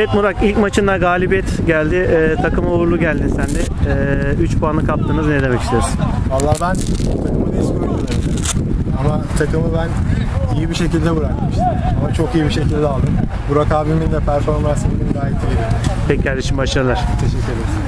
Evet Murat ilk maçında galibiyet geldi. Ee, takıma uğurlu geldin sen de. Ee, 3 puanı kaptınız. Ne demek istiyorsun? Valla ben takımın eski. Ama takımı ben iyi bir şekilde bırakmıştım. Ama çok iyi bir şekilde aldım. Burak abimin de performansı bugün gayet iyiydi. Peki kardeşim başarılar. Teşekkür ederiz.